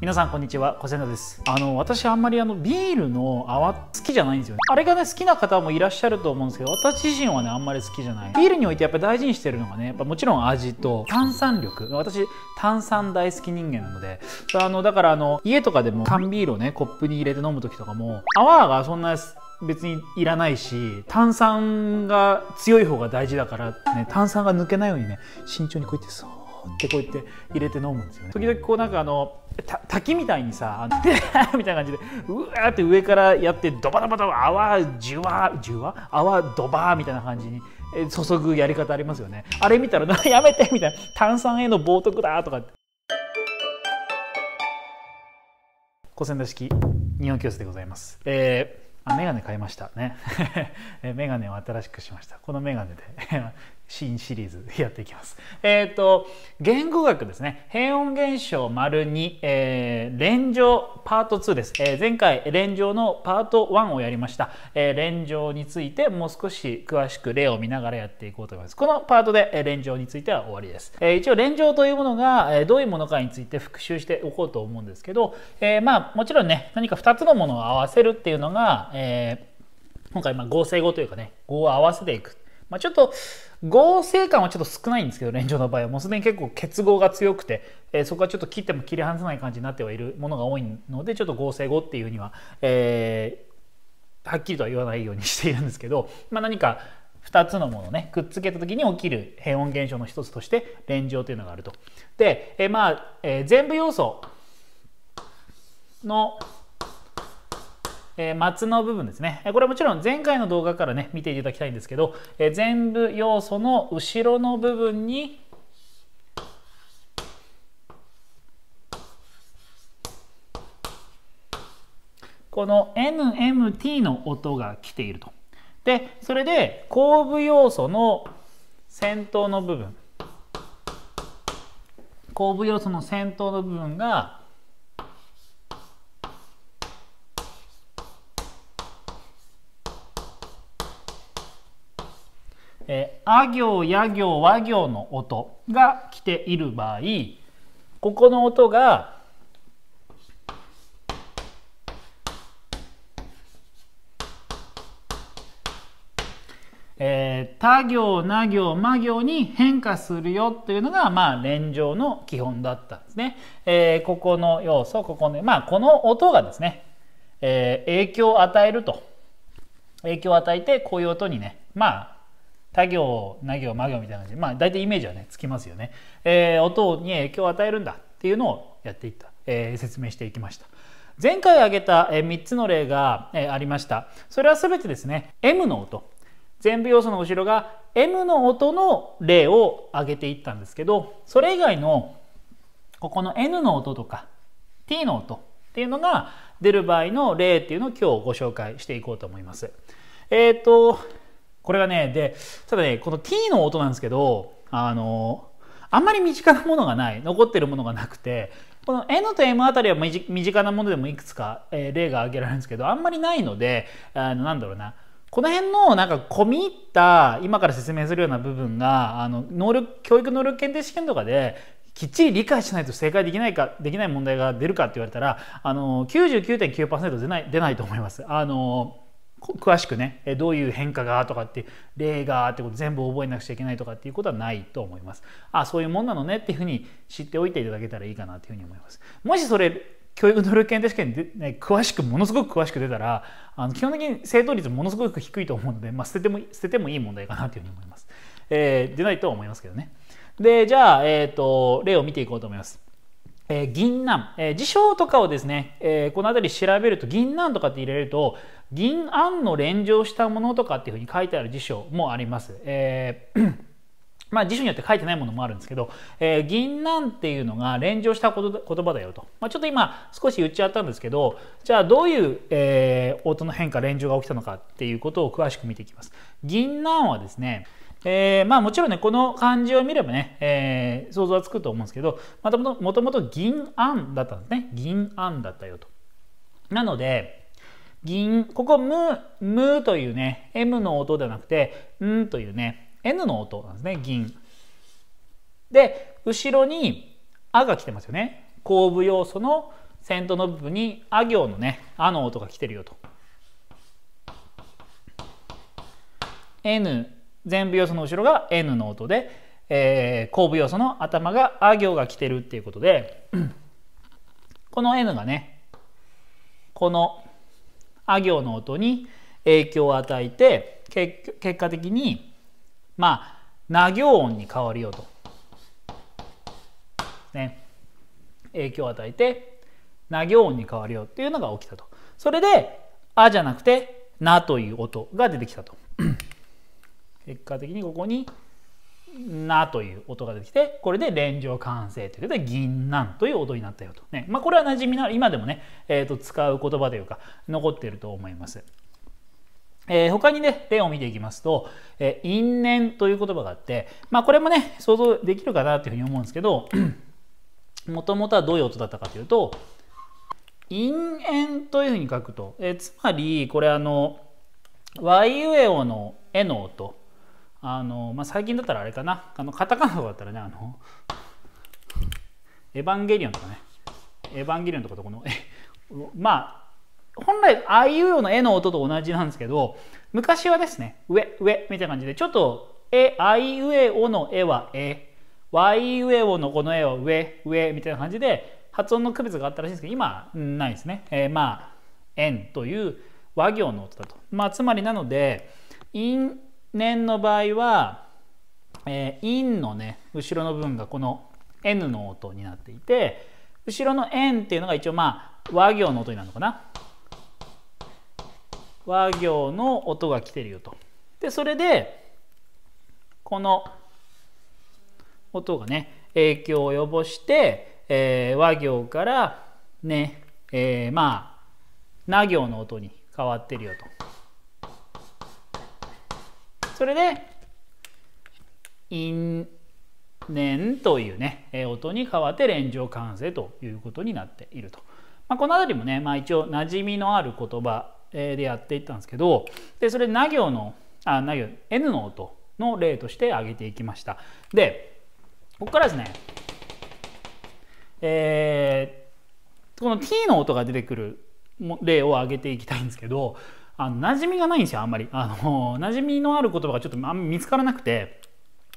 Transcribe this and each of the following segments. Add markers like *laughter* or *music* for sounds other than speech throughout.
皆さんこんにちは。小仙です。あの私あんまりあのビールの泡好きじゃないんですよね。あれがね好きな方もいらっしゃると思うんですけど私自身はねあんまり好きじゃない。ビールにおいてやっぱり大事にしてるのがねやっぱもちろん味と炭酸力。私炭酸大好き人間なので。あのだからあの家とかでも缶ビールをねコップに入れて飲む時とかも泡がそんな別にいらないし炭酸が強い方が大事だからね炭酸が抜けないようにね慎重にこうやってそう。ってこうやって入れて飲むんですよね。時々こうなんかあの滝みたいにさ *laughs* みたいな感じでうわーって上からやってドバドバドバ泡じゅわじゅわ泡ドバーみたいな感じに注ぐやり方ありますよね。あれ見たら *laughs* やめてみたいな。炭酸への冒涜だとか古仙台式日本教室でございます、えーあメガネ買いましたね。*laughs* メガネを新しくしました。このメガネで。新シリーズ *laughs* やっていきます。えっ、ー、と、言語学ですね。変音現象丸2、えー、連上パート2です。えー、前回、連上のパート1をやりました。えー、連上についてもう少し詳しく例を見ながらやっていこうと思います。このパートで、え、連上については終わりです。えー、一応、連上というものが、えー、どういうものかについて復習しておこうと思うんですけど、えー、まあ、もちろんね、何か2つのものを合わせるっていうのが、えー、今回、ま、合成語というかね、語を合わせていく。まあ、ちょっと、合成感はちょっと少ないんですけど、連上の場合はもうすでに結構結合が強くて、えー、そこはちょっと切っても切り離せない感じになってはいるものが多いので、ちょっと合成語っていうには、えー、はっきりとは言わないようにしているんですけど、まあ、何か2つのものねくっつけた時に起きる変音現象の一つとして連上というのがあると。で、えー、まあ、え、全部要素のえー、末の部分ですね。これはもちろん前回の動画からね、見ていただきたいんですけど、えー、全部要素の後ろの部分に、この NMT の音が来ていると。で、それで後部要素の先頭の部分、後部要素の先頭の部分がえー、あ行、や行、和行の音が来ている場合、ここの音が、えー、他行、な行、ま行に変化するよというのが、まあ、連上の基本だったんですね。えー、ここの要素、ここの、まあ、この音がですね、えー、影響を与えると。影響を与えて、こういう音にね、まあ、他行、な行、ま行みたいな感じで、まあ大体イメージはね、つきますよね。えー、音に影響を与えるんだっていうのをやっていった、えー、説明していきました。前回挙げた3つの例がありました。それは全てですね、M の音。全部要素の後ろが M の音の例を挙げていったんですけど、それ以外のここの N の音とか T の音っていうのが出る場合の例っていうのを今日ご紹介していこうと思います。えっ、ー、と、これがね、で、ただね、この t の音なんですけど、あの、あんまり身近なものがない、残ってるものがなくて、この N と M あたりは身近なものでもいくつか、えー、例が挙げられるんですけど、あんまりないので、あのなんだろうな、この辺のなんか込み入った今から説明するような部分があの能力教育能力検定試験とかできっちり理解しないと正解できないかできない問題が出るかって言われたらあの99.9%出ない出ないと思います。あの詳しくねどういう変化がとかって例がってこと全部覚えなくちゃいけないとかっていうことはないと思います。あそういうもんなのねっていうふうに知っておいていただけたらいいかなというふうに思います。もしそれ教育能力検定試験で、ね、詳しくものすごく詳しく出たらあの基本的に正答率ものすごく低いと思うので、まあ、捨てても捨ててもいい問題かなというふうに思います。えー、出ないとは思いますけどね。でじゃあ、えーと例を見ていこうと思います。え、銀杏、えー、辞書とかをですね、えー、この辺り調べると銀杏とかって入れると銀杏の連乗したものとかっていうふうに書いてある辞書もあります。えー *clears throat* まあ辞書によって書いてないものもあるんですけど、えー、銀杏っていうのが連乗した言葉だよと。まあ、ちょっと今少し言っちゃったんですけど、じゃあどういう、えー、音の変化、連乗が起きたのかっていうことを詳しく見ていきます。銀杏はですね、えー、まあもちろんね、この漢字を見ればね、えー、想像はつくと思うんですけど、またもともと銀杏だったんですね。銀杏だったよと。なので、銀、ここむ、むというね、M の音ではなくて、んというね、N の音なんですね、銀。で、後ろにあが来てますよね。後部要素の先頭の部分にあ行のねあの音が来てるよと。N 全部要素の後ろが N の音で、えー、後部要素の頭があ行が来てるっていうことでこの N がねこのあ行の音に影響を与えて結果的にまあな行音に変わるよと。ね、影響を与えてな行音に変わるよっていうのが起きたと。それで「あ」じゃなくて「な」という音が出てきたと。*clears throat* 結果的にここに「な」という音が出てきてこれで連上完成ということで「銀杏」という音になったよと。ねまあ、これは馴染みのある今でもね、えー、と使う言葉というか残っていると思います。えー、他にね例を見ていきますと「えー、因縁」という言葉があって、まあ、これもね想像できるかなというふうに思うんですけどもともとはどういう音だったかというと「因縁」というふうに書くと、えー、つまりこれあの「ワイウエオ」の「絵の音あの、まあ、最近だったらあれかな。あのカタカナとかだったらねあの「エヴァンゲリオン」とかね「エヴァンゲリオン」とかとこの？まあ本来ああいうような絵の音と同じなんですけど昔はですね上上みたいな感じでちょっとえあいうえおの絵はえわいうえおのこの絵は上上みたいな感じで発音の区別があったらしいんですけど今ないですね、えー、まあ円という和行の音だと、まあ、つまりなので因縁の場合は、えー、陰のね後ろの部分がこの N の音になっていて後ろの円っていうのが一応まあ和行の音になるのかな和行の音が来てるよと。でそれでこの音がね影響を及ぼして、えー、和行からね、えー、まあな行の音に変わってるよと。それで因年というね音に変わって連上完成ということになっていると。まあ、この辺りもね、まあ、一応馴染みのある言葉でやっていったんですけどでそれな行のあな行 N の音の例として挙げていきましたでここからですねえー、この T の音が出てくる例を挙げていきたいんですけどあの馴染みがないんですよあんまり。あの馴染みのある言葉がちょっとあんま見つからなくて、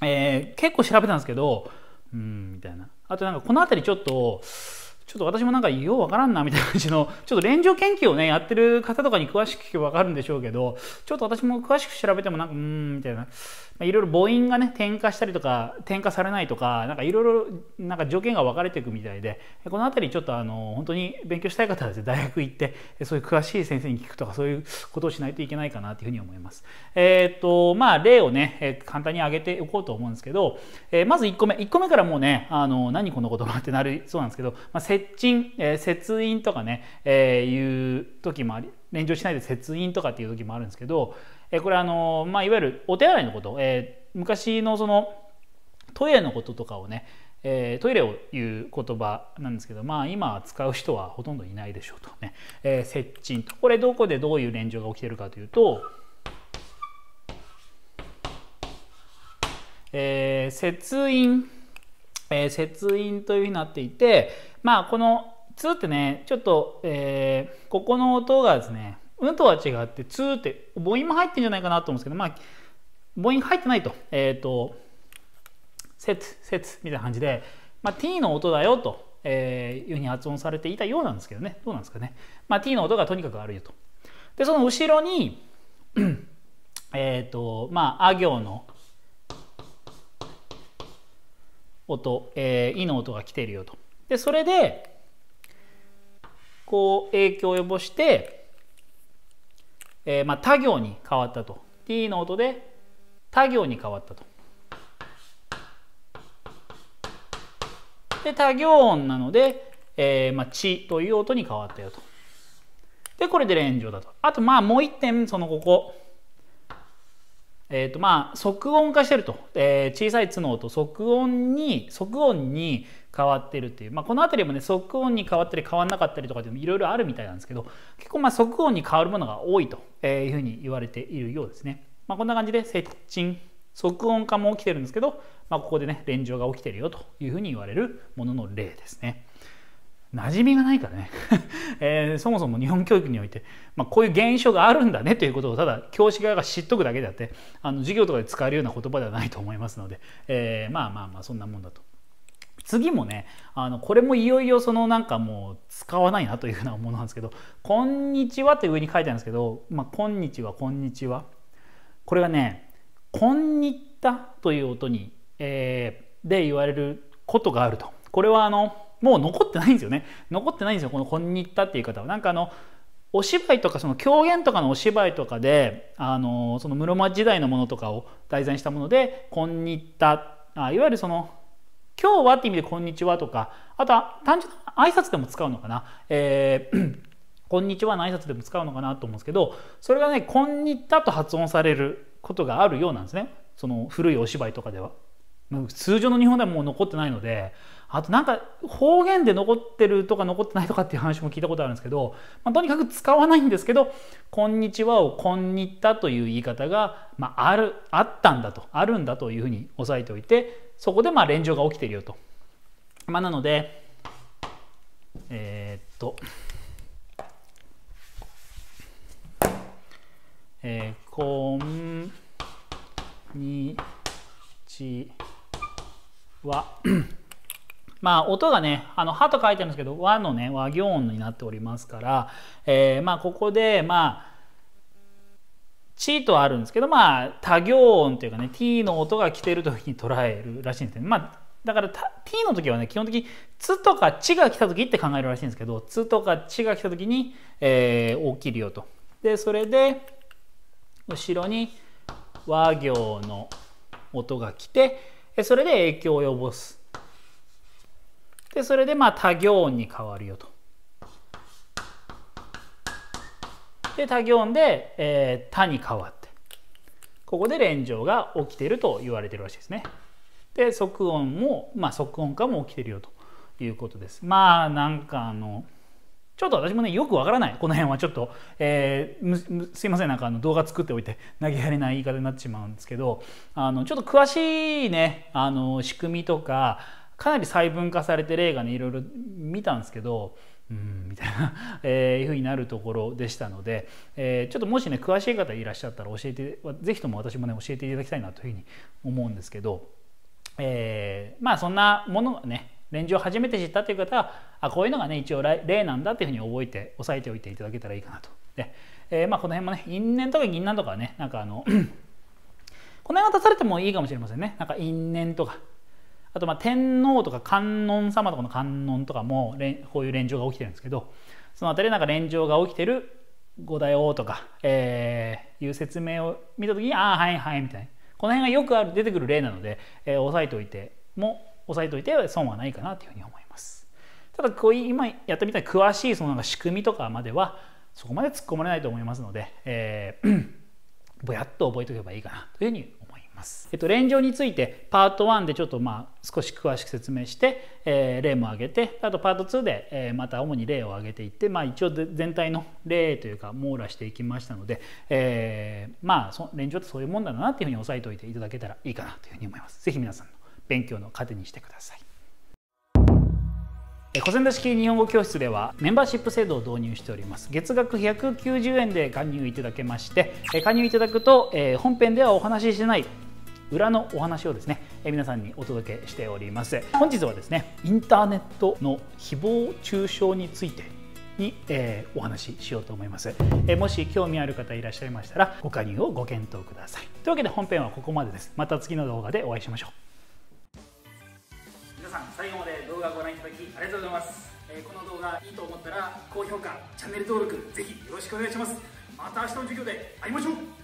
えー、結構調べたんですけどうんみたいな。あとなんかこの辺りちょっとちょっと私もなんかようわからんなみたいな感じのちょっと連城研究をねやってる方とかに詳しく聞けばわかるんでしょうけどちょっと私も詳しく調べてもなんかうんみたいな、いろいろ母音がね転化したりとか転化されないとかなんかいろいろなんか条件が分かれていくみたいでこの辺りちょっとあの本当に勉強したい方はですね大学行ってそういう詳しい先生に聞くとかそういうことをしないといけないかなというふうに思います。えー、っとまあ例をね、簡単に挙げておこうと思うんですけど、えー、まず1個目1個目からもうねあの何この言葉ってなるそうなんですけど、まあ、接近、えー、接印とかね、えー、いう時もあり連乗しないで接印とかっていう時もあるんですけど、え、これあの、まあ、いわゆるお手洗いのこと、えー、昔のそのトイレのこととかをねえー、トイレを言う言葉なんですけどまあ今使う人はほとんどいないでしょうとね、えー、接近と。これどこでどういう連乗が起きてるかというと、えー、接印、えー、接印というふうになっていてまあこの「つ」ってねちょっと、えー、ここの音がですね「うん」とは違って「つ」って母音も入ってんじゃないかなと思うんですけどまあ母音入ってないと。えっ、ー、と節節みたいな感じで、まあ、t の音だよと、えー、いうふうに発音されていたようなんですけどね。どうなんですかね、まあ、t の音がとにかくあるよと。でその後ろに *clears throat* えっとまああ行の音、えー、いの音が来ているよと。でそれでこう影響を及ぼして、えーまあ、他行に変わったと t の音で他行に変わったとで他行音なので、えーまあ、ちという音に変わったよと。でこれで連上だと。あとまあもう一点そのここ。えーとまあ、即音化してると、えー、小さい「つ」の音即音に即音に変わってるっていう、まあ、この辺りもね即音に変わったり変わんなかったりとかでもいろいろあるみたいなんですけど結構まあ即音に変わるものが多いというふうに言われているようですね。まあ、こんな感じで接近即音化も起きてるんですけど、まあ、ここでね連上が起きてるよというふうに言われるものの例ですね。馴染みがないからね、*laughs* えー、そもそも日本教育において、まあ、こういう現象があるんだねということをただ教師側が知っとくだけであってあの授業とかで使えるような言葉ではないと思いますので、えー、まあまあまあそんなもんだと。次もねあのこれもいよいよそのなんかもう使わないなというふうなものなんですけど「こんにちは」って上に書いてあるんですけど「まあ、こんにちはこんにちは」これはね「こんにった」という音に、えー、で言われることがあると。これはあのもう残ってないんですよね。残ってないんですよこの「こんにった」っていう方は。なんかあのお芝居とかその狂言とかのお芝居とかであのその室町時代のものとかを題材にしたもので「こんにった」あいわゆるその「今日は」って意味で「こんにちは」とかあとは単純な挨拶でも使うのかな、えー *clears throat* こんにちはの挨拶でも使うのかなと思うんですけどそれがね「こんにった」と発音されることがあるようなんですね。その古いお芝居とかでは。通常の日本ではもう残ってないのであとなんか方言で残ってるとか残ってないとかっていう話も聞いたことあるんですけど、まあ、とにかく使わないんですけど「こんにちは」を「こんにった」という言い方が、まあ、あるあったんだとあるんだというふうに押さえておいてそこでまあ連城が起きてるよと。まあ、なのでえー、っと。えー、こんにちは和まあ音がね「あのは」と書いてあるんですけど「和」のね和行音になっておりますから、えー、まあここでまあ「ち」とあるんですけどまあ多行音というかね「t」の音が来てる時に捉えるらしいんですね。まあだから t の時はね基本的に「つ」とか「ち」が来た時って考えるらしいんですけど「つ」とか「ち」が来た時に、えー、起きるよと。でそれで後ろに和行の音が来てそれで影響を及ぼすでそれでまあ多行音に変わるよと。で多行音で、えー、他に変わってここで連城が起きてると言われてるらしいですね。で即音も、まあ、即音化も起きてるよということです。まあなんかあのちょっと私もねよくわからない。この辺はちょっと、えー、すいません。なんかあの動画作っておいて投げやりない言い方になってしまうんですけどあのちょっと詳しいねあの仕組みとかかなり細分化されて例がねいろいろ見たんですけどうんみたいな、*laughs* えー、いうふうになるところでしたので、えー、ちょっともしね詳しい方いらっしゃったら教えて是非とも私もね教えていただきたいなというふうに思うんですけど、えー、まあそんなものがねレンジを初めて知ったという方はあこういうのがね一応例なんだというふうに覚えて押さえておいていただけたらいいかなと。でえー、まあこの辺もね因縁とか銀杏とかねなんかあの *clears throat* この辺は出されてもいいかもしれませんね。なんか因縁とかあとまあ天皇とか観音様とかの観音とかもこういう連城が起きてるんですけどその辺りなんか連城が起きてる五代王とか、えー、いう説明を見た時にああはいはいみたいなこの辺がよくある出てくる例なので、えー、押さえておいても押さえておいて損はないかなというふうに思います。ただこういう今やったみたいに詳しいその仕組みとかまではそこまで突っ込まれないと思いますので、えー、ぼやっと覚えておけばいいかなというふうに思います。えっと、連上についてパート1でちょっとまあ少し詳しく説明して、えー、例も挙げてあとパート2で、えー、また主に例を挙げていって、まあ、一応全体の例というか網羅していきましたので、えー、まあ連上ってそういうもんだなっていうふうに押さえておいていただけたらいいかなというふうに思います。ぜひ皆さんの勉強の糧にしてください。小仙田式日本語教室ではメンバーシップ制度を導入しております。月額190円で加入いただけまして加入いただくと本編ではお話ししてない裏のお話をですね皆さんにお届けしております。本日はですねインターネットの誹謗中傷についてに、え、お話ししようと思います、え、もし興味ある方いらっしゃいましたらご加入をご検討ください。というわけで本編はここまでです。また次の動画でお会いしましょう。ありがとうございます、えー、この動画いいと思ったら高評価チャンネル登録ぜひよろしくお願いします。また明日の授業で会いましょう。